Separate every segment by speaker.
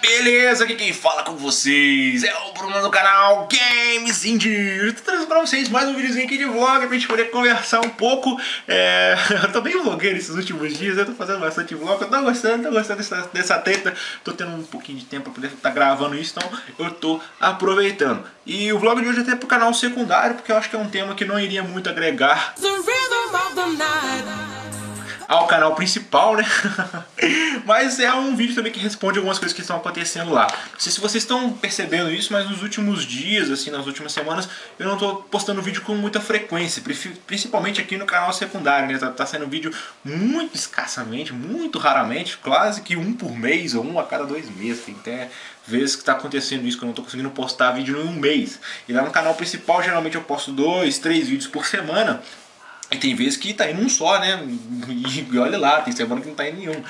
Speaker 1: beleza? Aqui quem fala com vocês é o Bruno do canal Games Indie. Tô trazendo pra vocês mais um videozinho aqui de vlog pra gente poder conversar um pouco. É... Eu tô bem vlogueiro esses últimos dias, eu tô fazendo bastante vlog, eu tô gostando, tô gostando dessa, dessa treta. Tô tendo um pouquinho de tempo pra poder estar tá gravando isso, então eu tô aproveitando. E o vlog de hoje é até pro canal secundário, porque eu acho que é um tema que não iria muito agregar ao canal principal, né? mas é um vídeo também que responde algumas coisas que estão acontecendo lá. Não sei se vocês estão percebendo isso, mas nos últimos dias, assim, nas últimas semanas, eu não estou postando vídeo com muita frequência, principalmente aqui no canal secundário, né? Tá, tá sendo vídeo muito escassamente, muito raramente, quase que um por mês ou um a cada dois meses. Tem até vezes que está acontecendo isso, que eu não estou conseguindo postar vídeo em um mês. E lá no canal principal, geralmente eu posto dois, três vídeos por semana. E tem vezes que tá indo um só, né? E olha lá, tem semana que não tá indo nenhum.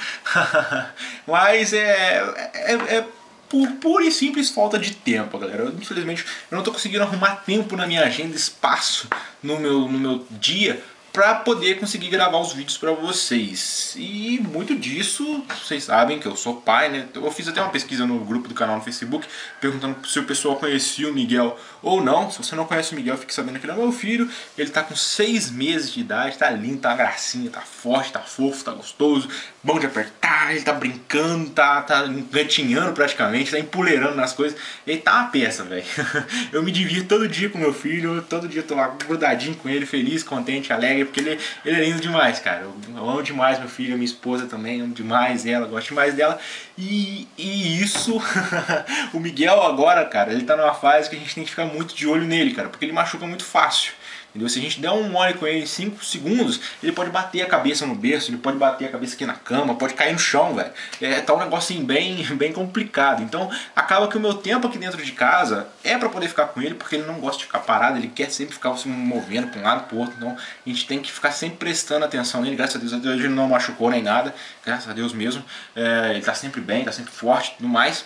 Speaker 1: Mas é, é, é por pura e simples falta de tempo, galera. Eu, infelizmente eu não tô conseguindo arrumar tempo na minha agenda, espaço no meu, no meu dia para poder conseguir gravar os vídeos para vocês. E muito disso, vocês sabem que eu sou pai, né? Eu fiz até uma pesquisa no grupo do canal no Facebook, perguntando se o pessoal conhecia o Miguel ou não. Se você não conhece o Miguel, fique sabendo que ele é meu filho. Ele tá com seis meses de idade, tá lindo, tá gracinha, tá forte, tá fofo, tá gostoso, bom de apertar, ele tá brincando, tá, tá gatinhando praticamente, tá empoleirando nas coisas. Ele tá uma peça, velho. Eu me divirto todo dia com meu filho, todo dia tô lá grudadinho com ele, feliz, contente, alegre porque ele, ele é lindo demais, cara. Eu, eu amo demais meu filho, minha esposa também, amo demais ela, gosto demais dela. E, e isso, o Miguel agora, cara, ele tá numa fase que a gente tem que ficar muito de olho nele, cara, porque ele machuca muito fácil. Entendeu? Se a gente der um mole com ele em 5 segundos, ele pode bater a cabeça no berço, ele pode bater a cabeça aqui na cama, pode cair no chão, velho. É, tá um negocinho bem, bem complicado. Então, acaba que o meu tempo aqui dentro de casa é para poder ficar com ele, porque ele não gosta de ficar parado, ele quer sempre ficar se movendo para um lado para outro. Então, a gente tem que ficar sempre prestando atenção nele. Graças a Deus, ele não machucou nem nada, graças a Deus mesmo. É, ele tá sempre bem, tá sempre forte e tudo mais.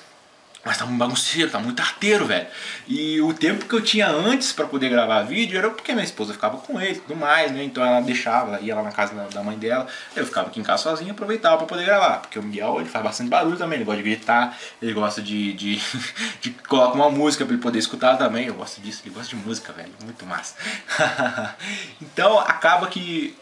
Speaker 1: Mas tá um bagunceiro, tá muito arteiro, velho. E o tempo que eu tinha antes para poder gravar vídeo era porque minha esposa ficava com ele e tudo mais, né? Então ela deixava, ia lá na casa da mãe dela, eu ficava aqui em casa sozinho e aproveitava para poder gravar. Porque o Miguel ele faz bastante barulho também, ele gosta de gritar, ele gosta de, de, de colocar uma música para ele poder escutar também. Eu gosto disso, ele gosta de música, velho, muito massa. então acaba que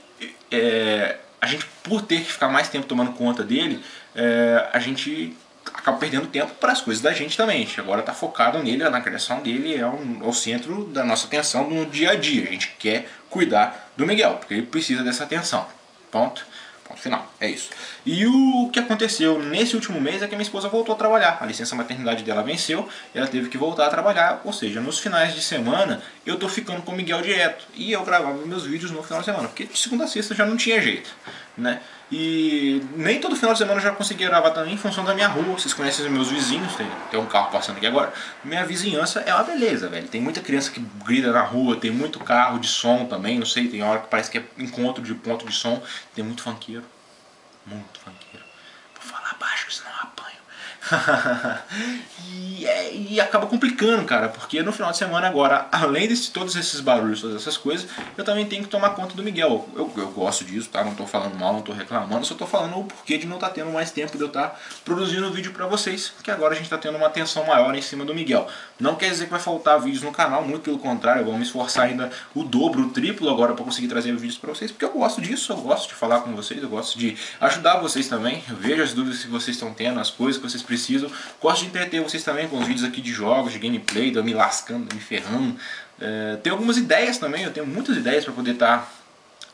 Speaker 1: é, a gente, por ter que ficar mais tempo tomando conta dele, é, a gente acaba perdendo tempo para as coisas da gente também. A gente agora está focado nele, na criação dele, é, um, é o centro da nossa atenção no dia a dia. A gente quer cuidar do Miguel, porque ele precisa dessa atenção. Ponto. Ponto final. É isso. E o que aconteceu nesse último mês é que minha esposa voltou a trabalhar. A licença maternidade dela venceu e ela teve que voltar a trabalhar. Ou seja, nos finais de semana eu tô ficando com o Miguel direto. E eu gravava meus vídeos no final de semana, porque de segunda a sexta já não tinha jeito. Né? E nem todo final de semana eu já consegui gravar também em função da minha rua. Vocês conhecem os meus vizinhos, tem, tem um carro passando aqui agora. Minha vizinhança é uma beleza, velho. Tem muita criança que grita na rua, tem muito carro de som também, não sei, tem hora que parece que é encontro de ponto de som. Tem muito funkeiro. Muito funkeiro. Vou falar baixo, senão eu apanho. e, é, e acaba complicando, cara, porque no final de semana agora, além de todos esses barulhos, todas essas coisas, eu também tenho que tomar conta do Miguel. Eu, eu gosto disso, tá? Não tô falando mal, não tô reclamando, só tô falando o porquê de não estar tá tendo mais tempo de eu estar tá produzindo vídeo pra vocês, que agora a gente tá tendo uma atenção maior em cima do Miguel. Não quer dizer que vai faltar vídeos no canal, muito pelo contrário, eu vou me esforçar ainda o dobro, o triplo agora para conseguir trazer vídeos para vocês, porque eu gosto disso, eu gosto de falar com vocês, eu gosto de ajudar vocês também, eu vejo as dúvidas que vocês estão tendo, as coisas que vocês precisam, gosto de entreter vocês também com os vídeos aqui de jogos, de gameplay, de eu me lascando, me ferrando. É, tem algumas ideias também, eu tenho muitas ideias para poder estar... Tá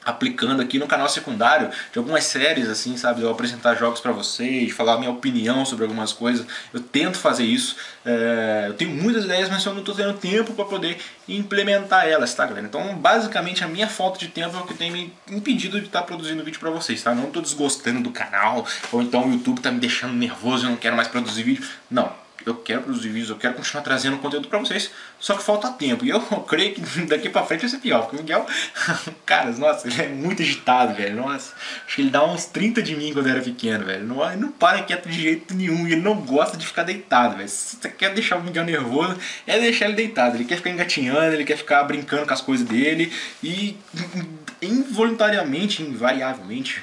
Speaker 1: aplicando aqui no canal secundário de algumas séries assim, sabe, eu apresentar jogos para vocês, falar a minha opinião sobre algumas coisas. Eu tento fazer isso. É, eu tenho muitas ideias, mas eu não estou tendo tempo para poder implementar elas, tá, galera? Então, basicamente, a minha falta de tempo é o que tem me impedido de estar tá produzindo vídeo para vocês, tá? Não estou desgostando do canal, ou então o YouTube está me deixando nervoso, eu não quero mais produzir vídeo. Não, eu quero produzir vídeos, eu quero continuar trazendo conteúdo para vocês, só que falta tempo. E eu creio que daqui para frente vai ser pior, porque o Miguel, cara, nossa, ele é muito agitado, velho. Nossa, acho que ele dá uns 30 de mim quando era pequeno, velho. Não, ele não para quieto de jeito nenhum, ele não gosta de ficar deitado, velho. Se você quer deixar o Miguel nervoso, é deixar ele deitado. Ele quer ficar engatinhando, ele quer ficar brincando com as coisas dele e involuntariamente, invariavelmente,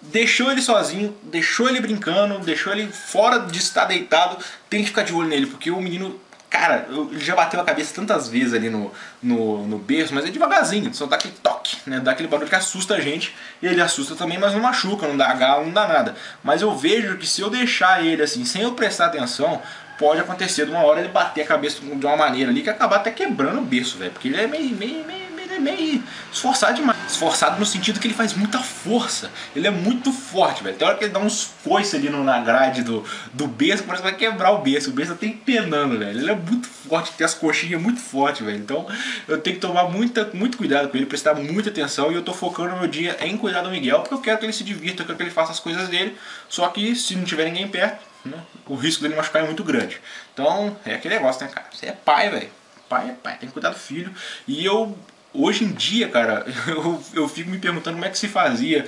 Speaker 1: deixou ele sozinho, deixou ele brincando, deixou ele fora de estar deitado, tem que ficar de olho nele, porque o menino Cara, ele já bateu a cabeça tantas vezes ali no, no, no berço, mas é devagarzinho, só dá aquele toque, né? Dá aquele barulho que assusta a gente. Ele assusta também, mas não machuca, não dá galo, não dá nada. Mas eu vejo que se eu deixar ele assim, sem eu prestar atenção, pode acontecer de uma hora ele bater a cabeça de uma maneira ali que acabar até quebrando o berço, velho. Porque ele é meio, meio, meio é meio esforçado demais. Esforçado no sentido que ele faz muita força. Ele é muito forte, velho. Tem hora que ele dá uns foices ali na grade do, do berço, parece que vai quebrar o berço. O berço tem penando, velho. Ele é muito forte, tem as coxinhas muito fortes, velho. Então eu tenho que tomar muita, muito cuidado com ele, prestar muita atenção. E eu tô focando meu dia em cuidar do Miguel, porque eu quero que ele se divirta, eu quero que ele faça as coisas dele. Só que se não tiver ninguém perto, né, o risco dele machucar é muito grande. Então é aquele negócio, né, cara? Você é pai, velho. Pai é pai, tem que cuidar do filho. E eu Hoje em dia, cara, eu, eu fico me perguntando como é que se fazia,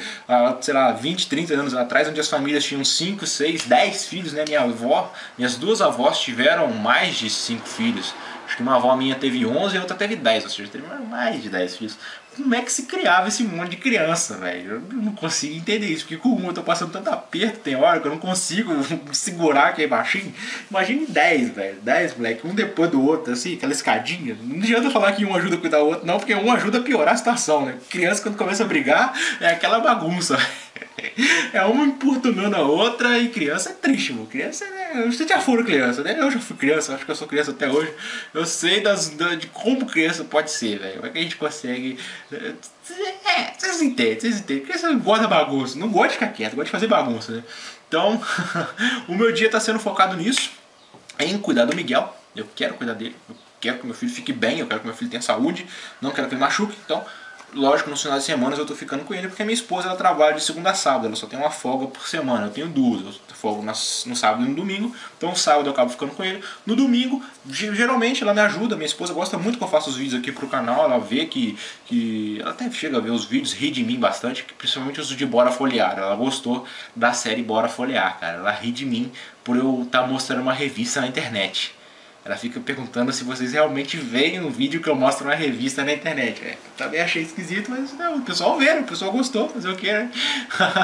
Speaker 1: sei lá, 20, 30 anos atrás, onde as famílias tinham 5, 6, 10 filhos, né? Minha avó, minhas duas avós tiveram mais de 5 filhos. Acho que uma avó minha teve 11 e a outra teve 10, ou seja, teve mais de 10 filhos. Como é que se criava esse monte de criança, velho? Eu não consigo entender isso, porque com um eu tô passando tanto aperto, tem hora que eu não consigo segurar aquele baixinho. Imagine 10, velho, 10 moleque, um depois do outro, assim, aquela escadinha. Não adianta falar que um ajuda a cuidar do outro, não, porque um ajuda a piorar a situação, né? Criança quando começa a brigar é aquela bagunça, é uma importunando a outra e criança é triste, mano. Criança, né? Você já foi criança, né? Eu já fui criança, acho que eu sou criança até hoje. Eu sei das, de como criança pode ser, velho. Como é que a gente consegue. É, vocês entendem, vocês entendem. Criança gosta de bagunça, não gosta de ficar quieto, gosta de fazer bagunça, né? Então, o meu dia está sendo focado nisso, em cuidar do Miguel. Eu quero cuidar dele, eu quero que meu filho fique bem, eu quero que meu filho tenha saúde, não quero que ele machuque. Então, lógico, nos finais de semana eu tô ficando com ele porque minha esposa ela trabalha de segunda a sábado, ela só tem uma folga por semana. Eu tenho duas, eu folgo no sábado e no domingo. Então, sábado eu acabo ficando com ele. No domingo, geralmente ela me ajuda. Minha esposa gosta muito que eu faça os vídeos aqui pro canal. Ela vê que. que ela até chega a ver os vídeos, ri de mim bastante, principalmente os de Bora Folhear. Ela gostou da série Bora Folhear, cara. Ela ri de mim por eu estar tá mostrando uma revista na internet. Ela fica perguntando se vocês realmente veem o vídeo que eu mostro na revista na internet. É, também achei esquisito, mas não, o pessoal vê, o pessoal gostou, fazer o que, né?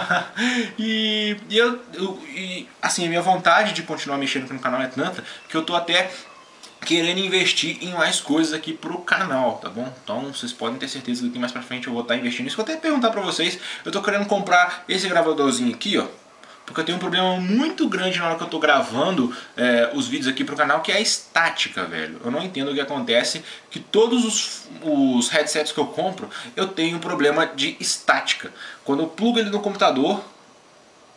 Speaker 1: e, e, eu, eu, e, assim, a minha vontade de continuar mexendo no canal é tanta que eu tô até querendo investir em mais coisas aqui pro canal, tá bom? Então vocês podem ter certeza que mais pra frente eu vou estar investindo nisso. Vou até perguntar pra vocês, eu tô querendo comprar esse gravadorzinho aqui, ó porque eu tenho um problema muito grande na hora que eu tô gravando é, os vídeos aqui pro canal, que é a estática, velho. Eu não entendo o que acontece, que todos os, os headsets que eu compro, eu tenho um problema de estática. Quando eu plugo ele no computador,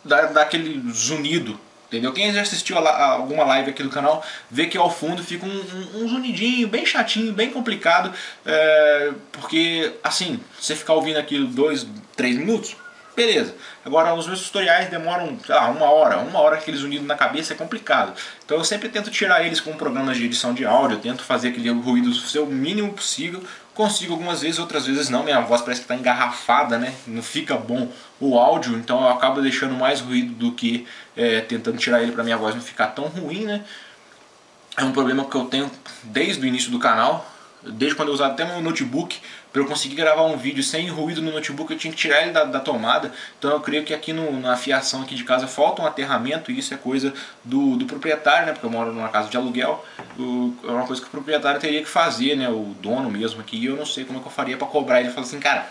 Speaker 1: dá, dá aquele zunido, entendeu? Quem já assistiu a, a, alguma live aqui do canal, vê que ao fundo fica um, um, um zunidinho bem chatinho, bem complicado, é, porque, assim, você ficar ouvindo aquilo dois, três minutos, Beleza. Agora, os meus tutoriais demoram, sei lá, uma hora. Uma hora aqueles unidos na cabeça é complicado. Então eu sempre tento tirar eles com programas de edição de áudio. Eu tento fazer aquele ruído o mínimo possível. Consigo algumas vezes, outras vezes não. Minha voz parece que está engarrafada, né? Não fica bom o áudio. Então eu acabo deixando mais ruído do que é, tentando tirar ele para minha voz não ficar tão ruim, né? É um problema que eu tenho desde o início do canal desde quando eu usava até meu notebook, para eu conseguir gravar um vídeo sem ruído no notebook, eu tinha que tirar ele da, da tomada. Então eu creio que aqui no, na fiação aqui de casa falta um aterramento, e isso é coisa do, do proprietário, né? Porque eu moro numa casa de aluguel, o, é uma coisa que o proprietário teria que fazer, né? O dono mesmo aqui, e eu não sei como é que eu faria para cobrar ele. Falar assim, cara,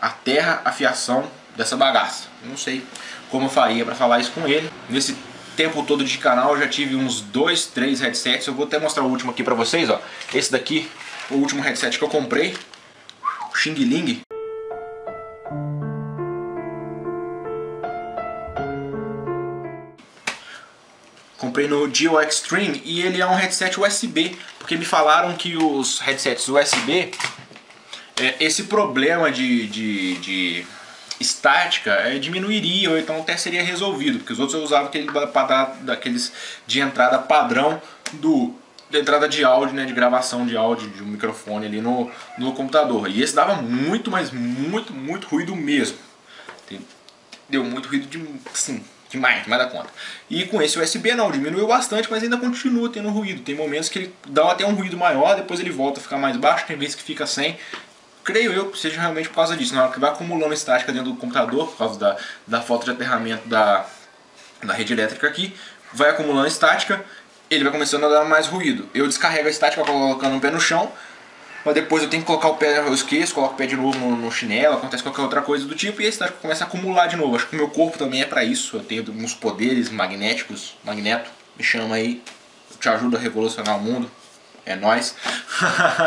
Speaker 1: aterra a fiação dessa bagaça. Eu não sei como eu faria para falar isso com ele. Nesse tempo todo de canal eu já tive uns dois, três headsets. Eu vou até mostrar o último aqui para vocês, ó. Esse daqui o último headset que eu comprei, o Xing Ling. Comprei no Geo Extreme e ele é um headset USB, porque me falaram que os headsets USB, é, esse problema de, de, de estática é, diminuiria, ou então até seria resolvido, porque os outros eu usava aquele daqueles de entrada padrão do entrada de áudio, né, de gravação de áudio de um microfone ali no, no computador. E esse dava muito, mas muito, muito ruído mesmo. Deu muito ruído de, sim, demais, demais da conta. E com esse USB não, diminuiu bastante, mas ainda continua tendo ruído. Tem momentos que ele dá até um ruído maior, depois ele volta a ficar mais baixo, tem vezes que fica sem. creio eu que seja realmente por causa disso. Na hora que vai acumulando estática dentro do computador, por causa da, da falta de aterramento da, da rede elétrica aqui, vai acumulando estática, ele vai começando a dar mais ruído. Eu descarrego a estática colocando o pé no chão, mas depois eu tenho que colocar o pé, eu esqueço, coloco o pé de novo no, no, chinelo, acontece qualquer outra coisa do tipo e a estática começa a acumular de novo. Acho que o meu corpo também é para isso, eu tenho alguns poderes magnéticos, magneto, me chama aí, eu te ajudo a revolucionar o mundo. É nós.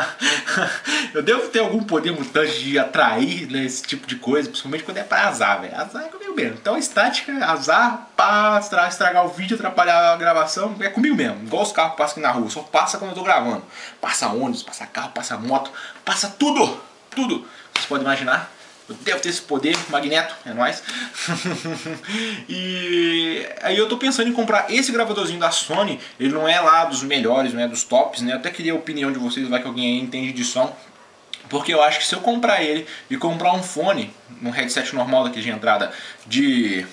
Speaker 1: eu devo ter algum poder mutante de atrair né, esse tipo de coisa, principalmente quando é pra azar, velho. Azar é comigo mesmo. Então, estática, azar, pra estragar o vídeo, atrapalhar a gravação, é comigo mesmo. Igual os carros passam aqui na rua, só passa quando eu tô gravando. Passa ônibus, passa carro, passa moto, passa tudo, tudo. Vocês podem imaginar. Eu devo ter esse poder, Magneto, é nóis. e aí eu tô pensando em comprar esse gravadorzinho da Sony. Ele não é lá dos melhores, não é dos tops, né? Eu até queria a opinião de vocês, vai que alguém aí entende de som. Porque eu acho que se eu comprar ele e comprar um fone, um headset normal daqui de entrada de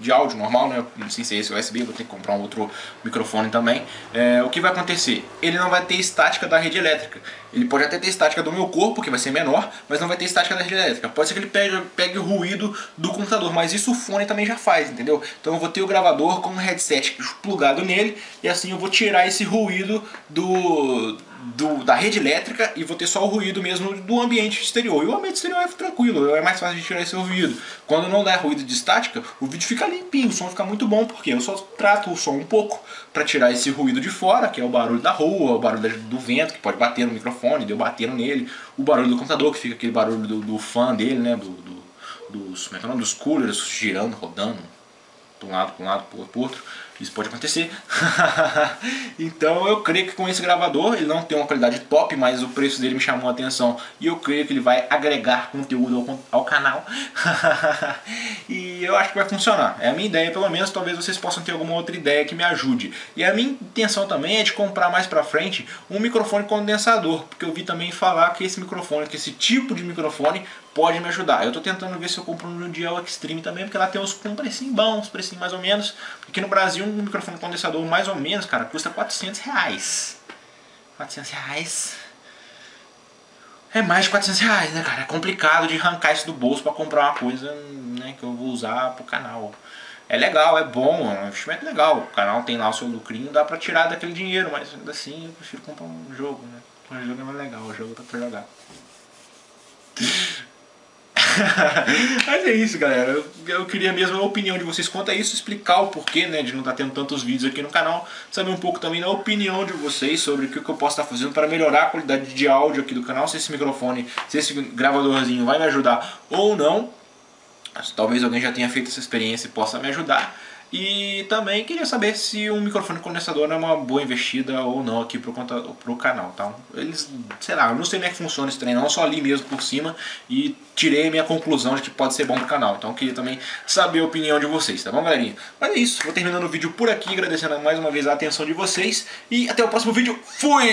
Speaker 1: de áudio normal, né? Sem ser esse USB, vou ter que comprar um outro microfone também. É, o que vai acontecer? Ele não vai ter estática da rede elétrica. Ele pode até ter estática do meu corpo, que vai ser menor, mas não vai ter estática da rede elétrica. Pode ser que ele pegue, pegue o ruído do computador, mas isso o fone também já faz, entendeu? Então eu vou ter o gravador com um headset plugado nele e assim eu vou tirar esse ruído do, do, da rede elétrica e vou ter só o ruído mesmo do ambiente exterior. E o ambiente exterior é tranquilo, é mais fácil de tirar esse ruído. Quando não dá ruído de estática, o vídeo fica limpinho, o som fica muito bom, porque eu só trato o som um pouco para tirar esse ruído de fora, que é o barulho da rua, o barulho do vento que pode bater no microfone, deu batendo nele, o barulho do computador, que fica aquele barulho do, do fã dele, né, do, do dos, como é que é o nome? dos coolers girando, rodando, de um lado para um lado, para o outro. Isso pode acontecer. então eu creio que com esse gravador, ele não tem uma qualidade top, mas o preço dele me chamou a atenção. E eu creio que ele vai agregar conteúdo ao, ao canal. e eu acho que vai funcionar. É a minha ideia, pelo menos. Talvez vocês possam ter alguma outra ideia que me ajude. E a minha intenção também é de comprar mais pra frente um microfone condensador. Porque eu vi também falar que esse microfone, que esse tipo de microfone pode me ajudar. Eu estou tentando ver se eu compro um Dial Extreme também, porque lá tem uns um precinho bom, uns precinho mais ou menos. Aqui no Brasil, um microfone condensador mais ou menos, cara, custa 400 reais. 400 reais. É mais de 400 reais, né, cara? É complicado de arrancar isso do bolso para comprar uma coisa né, que eu vou usar pro canal. É legal, é bom, é um investimento legal. O canal tem lá o seu lucrinho, dá pra tirar daquele dinheiro, mas ainda assim eu prefiro comprar um jogo, né? O jogo é mais legal, o jogo dá pra jogar. Mas é isso, galera. Eu, eu, queria mesmo a opinião de vocês quanto a isso, explicar o porquê né, de não estar tá tendo tantos vídeos aqui no canal, saber um pouco também da opinião de vocês sobre o que, que eu posso estar tá fazendo para melhorar a qualidade de áudio aqui do canal, se esse microfone, se esse gravadorzinho vai me ajudar ou não. Talvez alguém já tenha feito essa experiência e possa me ajudar. E também queria saber se um microfone condensador é uma boa investida ou não aqui pro, pro canal, tá? Eles, sei lá, eu não sei como é que funciona esse trem não, só li mesmo por cima e tirei minha conclusão de que pode ser bom pro canal. Então queria também saber a opinião de vocês, tá bom, galerinha? Mas é isso, vou terminando o vídeo por aqui, agradecendo mais uma vez a atenção de vocês e até o próximo vídeo. Fui!